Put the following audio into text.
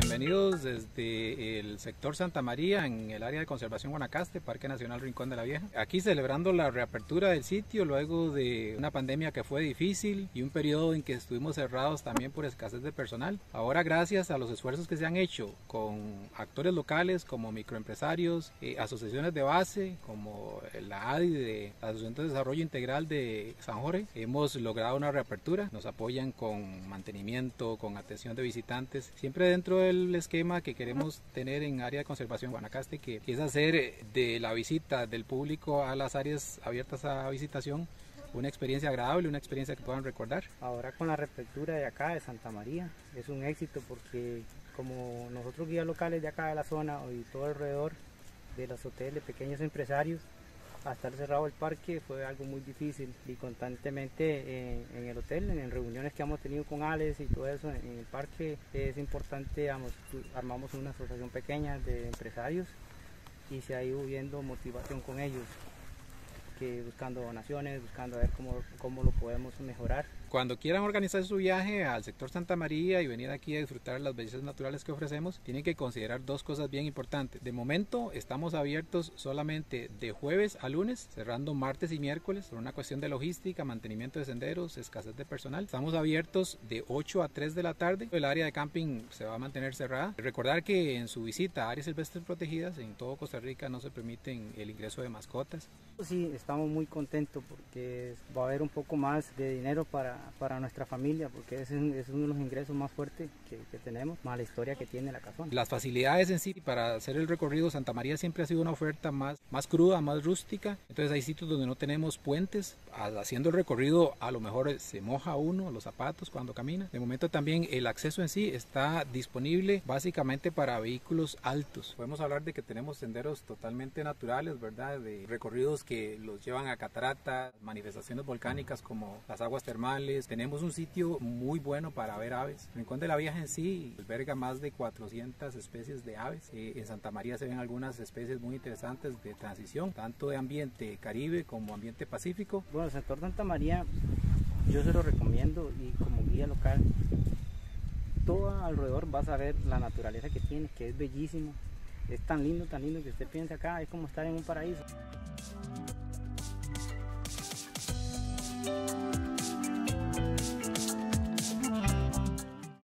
Bienvenidos desde el sector Santa María en el área de conservación Guanacaste, Parque Nacional Rincón de la Vieja. Aquí celebrando la reapertura del sitio luego de una pandemia que fue difícil y un periodo en que estuvimos cerrados también por escasez de personal. Ahora gracias a los esfuerzos que se han hecho con actores locales como microempresarios, eh, asociaciones de base como la ADI de la Asociación de Desarrollo Integral de San Jorge, hemos logrado una reapertura. Nos apoyan con mantenimiento, con atención de visitantes, siempre dentro del esquema que queremos tener en área de conservación Guanacaste, que es hacer de la visita del público a las áreas abiertas a visitación una experiencia agradable, una experiencia que puedan recordar. Ahora con la reapertura de acá de Santa María es un éxito porque como nosotros guías locales de acá de la zona y todo alrededor de los hoteles, pequeños empresarios, a estar cerrado el parque fue algo muy difícil y constantemente en, el hotel, en reuniones que hemos tenido con Alex y todo eso, en el parque es importante, armamos una asociación pequeña de empresarios y se ha ido viendo motivación con ellos, que buscando donaciones, buscando a ver cómo, cómo lo podemos mejorar. Cuando quieran organizar su viaje al sector Santa María y venir aquí a disfrutar las bellezas naturales que ofrecemos, tienen que considerar dos cosas bien importantes. De momento estamos abiertos solamente de jueves a lunes, cerrando martes y miércoles por una cuestión de logística, mantenimiento de senderos, escasez de personal. Estamos abiertos de 8 a 3 de la tarde. El área de camping se va a mantener cerrada. Recordar que en su visita a áreas silvestres protegidas en todo Costa Rica no se permiten el ingreso de mascotas. Sí, estamos muy contentos porque va a haber un poco más de dinero para para, nuestra familia, porque es, es, uno de los ingresos más fuertes que, tenemos, más la historia que tiene la casona. Las facilidades en sí para hacer el recorrido Santa María siempre ha sido una oferta más, más cruda, más rústica, entonces hay sitios donde no tenemos puentes, haciendo el recorrido a lo mejor se moja uno los zapatos cuando camina. De momento también el acceso en sí está disponible básicamente para vehículos altos. Podemos hablar de que tenemos senderos totalmente naturales, ¿verdad? De recorridos que los llevan a cataratas, manifestaciones volcánicas como las aguas termales, tenemos un sitio muy bueno para ver aves. El Rincón de la Vieja en sí alberga más de 400 especies de aves. Eh, en Santa María se ven algunas especies muy interesantes de transición, tanto de ambiente caribe como ambiente pacífico. Bueno, el sector Santa María yo se lo recomiendo y como guía local todo alrededor vas a ver la naturaleza que tiene, que es bellísimo. Es tan lindo, tan lindo que usted piensa acá, es como estar en un paraíso.